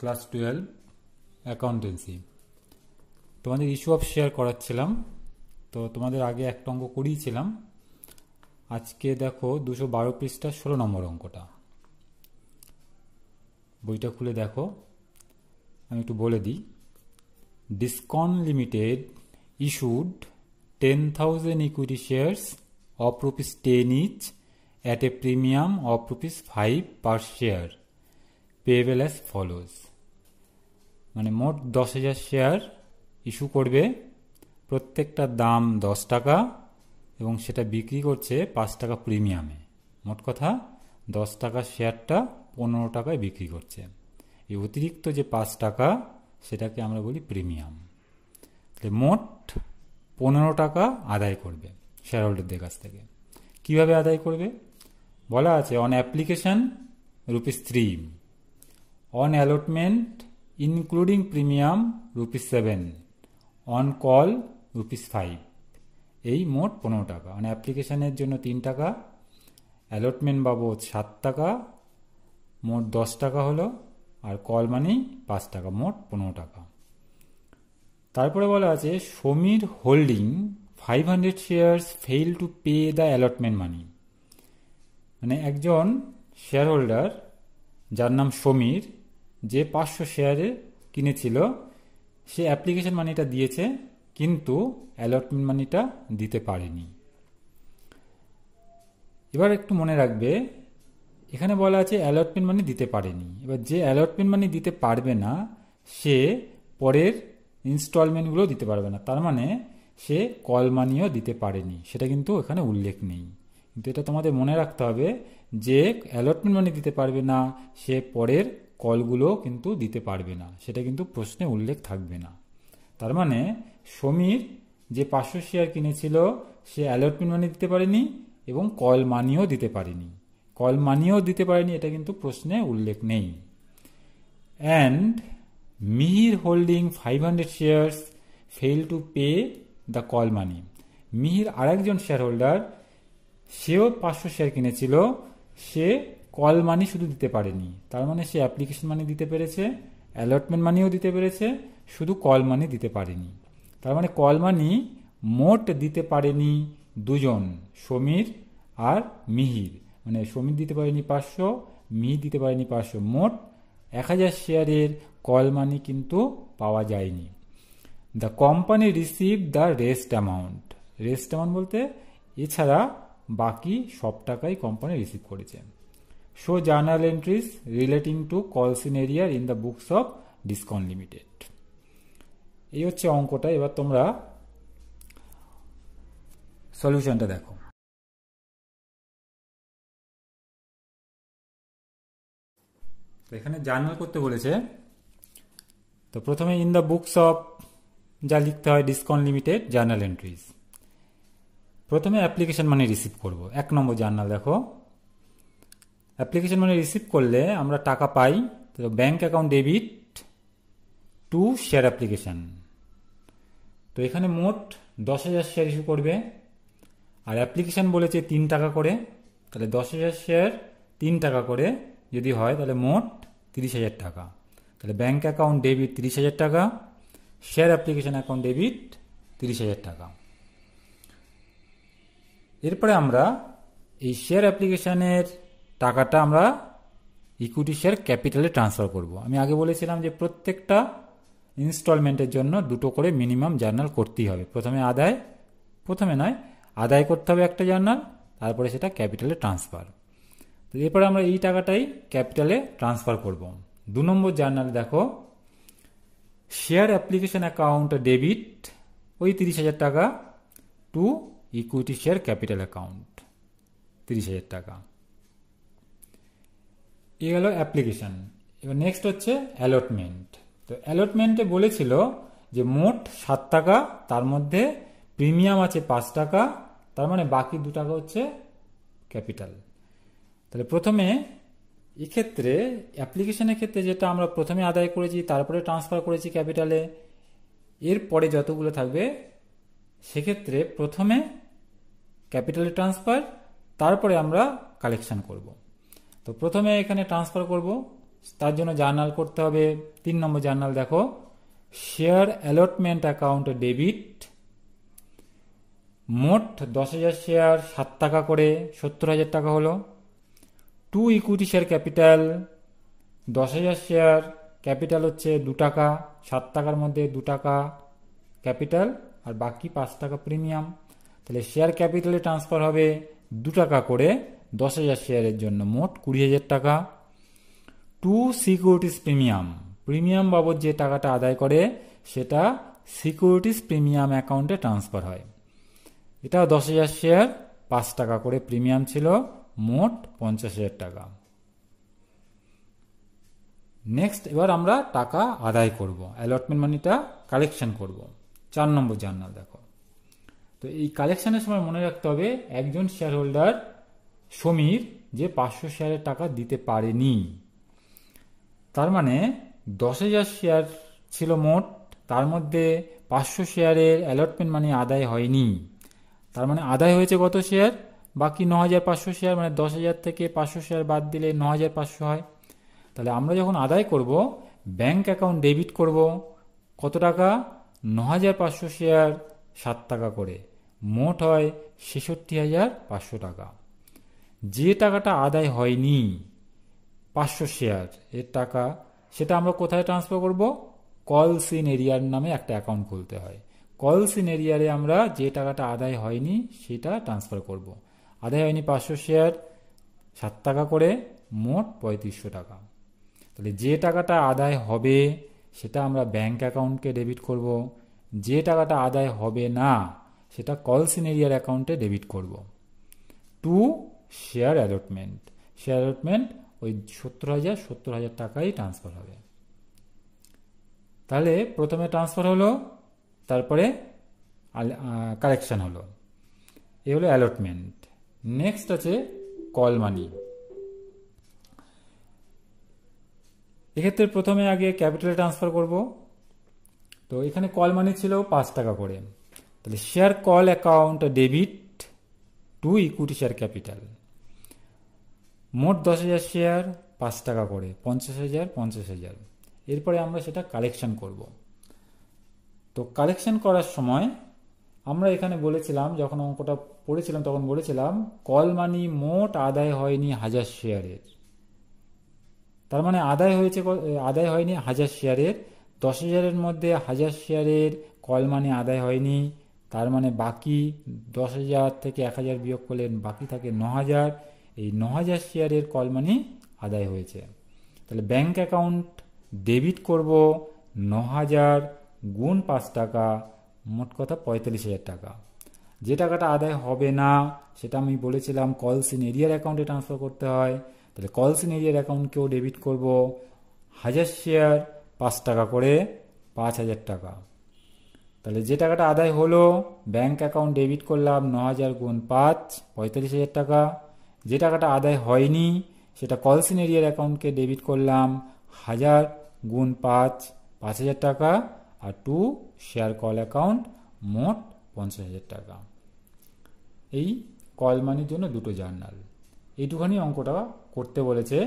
Class twelve accountancy তোমাদের issue of share করাচ্ছিলাম, তো তোমাদের আগে একটা অঙ্ক করিয়েছিলাম। আজকে দেখো দুশো বারো পৃষ্ঠা ষোলো নম্বর অঙ্কটা। বইটা খুলে দেখো, আমি একটু বলে দিই। Discount limited issued ten thousand equity shares of rupees ten each at a premium of rupees five per share payable as follows মানে মোট দশ হাজার শেয়ার ইস্যু করবে। প্রত্যেকটার দাম দশ টাকা এবং সেটা বিক্রি করছে পাঁচ টাকা প্রিমিয়ামে মোট কথা দশ টাকা শেয়ারটা পনেরো টাকায় বিক্রি করছে। এই অতিরিক্ত যে পাঁচ টাকা, সেটাকে আমরা বলি প্রিমিয়াম তাহলে মোট পনেরো টাকা আদায় করবে শেয়ার হোল্ডারদের কাছ থেকে। কীভাবে আদায় করবে? বলা আছে on application rupees three on allotment including premium rupees seven on call rupees five এই মোট পনেরো টাকা। মানে অ্যাপ্লিকেশনের জন্য তিন টাকা অ্যালটমেন্ট বাবদ সাত টাকা, মোট দশ টাকা হলো, আর কল মানি পাঁচ টাকা, মোট পনেরো টাকা। তারপরে বলা আছে, Samir holding five hundred shares fail to pay the allotment money মানে একজন শেয়ার হোল্ডার যার নাম সমীর যে পাঁচশো শেয়ারে কিনেছিল, সে অ্যাপ্লিকেশন মানিটা দিয়েছে, কিন্তু অ্যালটমেন্ট মানিটা দিতে পারেনি। এবার একটু মনে রাখবে, এখানে বলা আছে অ্যালটমেন্ট মানি দিতে পারেনি। এবার যে অ্যালটমেন্ট মানি দিতে পারবে না, সে পরের ইনস্টলমেন্টগুলো দিতে পারবে না। তার মানে সে কল মানিও দিতে পারেনি। সেটা কিন্তু এখানে উল্লেখ নেই। কিন্তু এটা তোমাদের মনে রাখতে হবে যে অ্যালটমেন্ট মানি দিতে পারবে না, সে পরের কলগুলো কিন্তু দিতে পারবে না। সেটা কিন্তু প্রশ্নে উল্লেখ থাকবে না। তার মানে সমীর যে পাঁচশো শেয়ার কিনেছিল, সে অ্যালটমেন্ট মানি দিতে পারেনি এবং কল মানিও দিতে পারেনি। কল মানিও দিতে পারেনি, এটা কিন্তু প্রশ্নে উল্লেখ নেই। And Mihir holding five hundred shares fell to pay the call money Mihir আরেকজন শেয়ার হোল্ডার সেও পাঁচশো শেয়ার কিনেছিল, সে কল মানি শুধু দিতে পারেনি। তার মানে সে অ্যাপ্লিকেশন মানি দিতে পেরেছে অ্যালটমেন্ট মানিও দিতে পেরেছে, শুধু কল মানি দিতে পারেনি। তার মানে কল মানি মোট দিতে পারেনি দুজন, সমীর আর মিহির। মানে সমীর দিতে পারেনি পাঁচশো, মিহির দিতে পারেনি পাঁচশো, মোট এক হাজার শেয়ারের কল মানি কিন্তু পাওয়া যায়নি। The company receive the rest amount rest amount বলতে এছাড়া বাকি সব টাকাই কোম্পানি রিসিভ করেছে। Show journal entries relating to call সিনেরিয়ার in the books of discount limited এই হচ্ছে অঙ্কটা। এবার তোমরা সলিউশনটা দেখো। তো এখানে জার্নাল করতে বলেছে, তো প্রথমে ইন দ্য বুকস অফ যা লিখতে হয় ডিসকাউন্ট লিমিটেড জার্নাল এন্ট্রিজ প্রথমে অ্যাপ্লিকেশন মানে রিসিভ করব। এক নম্বর জার্নাল দেখো। অ্যাপ্লিকেশন মানে রিসিভ করলে আমরা টাকা পাই, তো bank account debit to share application তো এখানে মোট দশ হাজার শেয়ার ইস্যু করবে, আর অ্যাপ্লিকেশন বলেছে তিন টাকা করে, তাহলে দশ হাজার শেয়ার তিন টাকা করে, যদি হয় তাহলে মোট তিরিশ হাজার টাকা। তাহলে ব্যাঙ্ক অ্যাকাউন্ট ডেবিট তিরিশ হাজার টাকা শেয়ার অ্যাপ্লিকেশন অ্যাকাউন্ট ডেবিট তিরিশ হাজার টাকা। এরপরে আমরা এই শেয়ার অ্যাপ্লিকেশনের টাকাটা আমরা ইকুইটি শেয়ার ক্যাপিটালে ট্রান্সফার করব। আমি আগে বলেছিলাম যে প্রত্যেকটা ইনস্টলমেন্টের জন্য দুটো করে মিনিমাম জার্নাল করতেই হবে। প্রথমে আদায়, প্রথমে নয়, আদায় করতে হবে একটা জার্নাল তারপরে সেটা ক্যাপিটালে ট্রান্সফার তো এরপরে আমরা এই টাকাটাই ক্যাপিটালে ট্রান্সফার করব। দু নম্বর জার্নাল দেখো শেয়ার অ্যাপ্লিকেশন অ্যাকাউন্ট ডেবিট ওই তিরিশ হাজার টাকা to equity share capital account তিরিশ হাজার টাকা। এ গেল অ্যাপ্লিকেশন। এবার নেক্সট হচ্ছে অ্যালটমেন্ট তো অ্যালটমেন্টে বলেছিল যে মোট সাত টাকা, তার মধ্যে প্রিমিয়াম আছে পাঁচ টাকা, তার মানে বাকি দু টাকা হচ্ছে ক্যাপিটাল তাহলে প্রথমে এক্ষেত্রে অ্যাপ্লিকেশনের ক্ষেত্রে যেটা আমরা প্রথমে আদায় করেছি, তারপরে ট্রান্সফার করেছি ক্যাপিটালে এরপরে যতগুলো থাকবে, সেক্ষেত্রে প্রথমে ক্যাপিটালে ট্রান্সফার তারপরে আমরা কালেকশন করব। তো প্রথমে এখানে ট্রান্সফার করব। তার জন্য জার্নাল করতে হবে। তিন নম্বর জার্নাল দেখো। শেয়ার অ্যালটমেন্ট অ্যাকাউন্ট ডেবিট মোট দশ হাজার শেয়ার সাত টাকা করে, সত্তর হাজার টাকা হলো। টু ইকুইটি শেয়ার ক্যাপিটাল দশ হাজার শেয়ার ক্যাপিটাল হচ্ছে দু টাকা, সাত টাকার মধ্যে দু টাকা ক্যাপিটাল আর বাকি পাঁচ টাকা প্রিমিয়াম তাহলে শেয়ার ক্যাপিটালে ট্রান্সফার হবে দু টাকা করে। দশ হাজার শেয়ারের জন্য মোট কুড়ি হাজার টাকা। টু সিকিউরিটিস প্রিমিয়াম প্রিমিয়াম বাবদ যে টাকাটা আদায় করে, সেটা সিকিউরিটিস প্রিমিয়াম অ্যাকাউন্টে ট্রান্সফার হয়। এটা দশ হাজার শেয়ার, পাঁচ টাকা করে প্রিমিয়াম ছিল, মোট পঞ্চাশ হাজার টাকা। নেক্সট এবার আমরা টাকা আদায় করব। অ্যালটমেন্ট মানিটা কালেকশন করব। চার নম্বর জার্নাল দেখো। তো এই কালেকশনের সময় মনে রাখতে হবে, একজন শেয়ার হোল্ডার সমীর যে পাঁচশো শেয়ারের টাকা দিতে পারেনি। তার মানে দশ হাজার শেয়ার ছিল মোট, তার মধ্যে পাঁচশো শেয়ারের অ্যালটমেন্ট মানি আদায় হয়নি। তার মানে আদায় হয়েছে কত শেয়ার? বাকি ন হাজার পাঁচশো শেয়ার মানে দশ হাজার থেকে পাঁচশো শেয়ার বাদ দিলে ন হাজার পাঁচশো হয়। তাহলে আমরা যখন আদায় করব ব্যাংক অ্যাকাউন্ট ডেবিট করব, কত টাকা? ন হাজার পাঁচশো শেয়ার সাত টাকা করে। মোট হয় ছেষট্টি হাজার পাঁচশো টাকা। যে টাকাটা আদায় হয়নি, পাঁচশো শেয়ার, এর টাকা, সেটা আমরা কোথায় ট্রান্সফার করব? কল সিন এরিয়ার নামে একটা অ্যাকাউন্ট খুলতে হয়। কল সিন এরিয়ারে আমরা যে টাকাটা আদায় হয়নি, সেটা ট্রান্সফার করব। আদায় হয়নি পাঁচশো শেয়ার, সাত টাকা করে, মোট পঁয়ত্রিশশো টাকা। তাহলে যে টাকাটা আদায় হবে, সেটা আমরা ব্যাংক অ্যাকাউন্টকে ডেবিট করব। যে টাকাটা আদায় হবে না, সেটা কল সিন এরিয়ার অ্যাকাউন্টে ডেবিট করব। To share allotment share allotment ওই সত্তর হাজার সত্তর হাজার টাকাই ট্রান্সফার হবে। তাহলে প্রথমে ট্রান্সফার হলো, তারপরে কালেকশন হলো। এ হলো অ্যালটমেন্ট নেক্সট আছে কল মানি এক্ষেত্রে প্রথমে আগে ক্যাপিটাল ট্রান্সফার করব। তো এখানে কল মানি ছিল পাঁচ টাকা করে। তাহলে share call account debit to equity share capital মোট দশ হাজার শেয়ার পাঁচ টাকা করে, পঞ্চাশ হাজার পঞ্চাশ হাজার। এরপরে আমরা সেটা কালেকশন করব। তো কালেকশন করার সময় আমরা এখানে বলেছিলাম, যখন অঙ্কটা পড়েছিলাম, তখন বলেছিলাম কল মানি মোট আদায় হয়নি হাজার শেয়ারের তার মানে আদায় হয়েছে আদায় হয়নি হাজার শেয়ারের দশ হাজারের মধ্যে হাজার শেয়ারের কল মানি আদায় হয়নি। তার মানে বাকি দশ হাজার থেকে এক হাজার বিয়োগ করলেন বাকি থাকে ন হাজার। এই ন হাজার শেয়ারের কল মানি আদায় হয়েছে। তাহলে ব্যাংক অ্যাকাউন্ট ডেবিট করব ন হাজার গুণ পাঁচ টাকা, মোট কথা পঁয়তাল্লিশ হাজার টাকা। যে টাকাটা আদায় হবে না, সেটা আমি বলেছিলাম কলসিন এরিয়ার অ্যাকাউন্টে ট্রান্সফার করতে হয়। তাহলে কলসিন এরিয়ার অ্যাকাউন্টকেও ডেবিট করব হাজার শেয়ার পাঁচ টাকা করে পাঁচ হাজার টাকা। তাহলে যে টাকাটা আদায় হলো ব্যাংক অ্যাকাউন্ট ডেবিট করলাম ন হাজার গুণ পাঁচ, পঁয়তাল্লিশ হাজার টাকা। যে টাকাটা আদায় হয়নি, সেটা কল সিনেরিয়ার অ্যাকাউন্টকে ডেবিট করলাম, হাজার গুণ পাঁচ পাঁচ হাজার টাকা, আর টু শেয়ার কল অ্যাকাউন্ট মোট পঞ্চাশ হাজার টাকা। এই কল মানির জন্য দুটো জার্নাল এইটুখানি অঙ্কটা করতে বলেছে